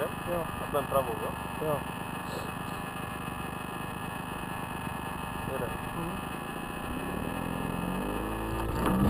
høyre, Ja. At den fra fremover. Ja. Det er det. Mm.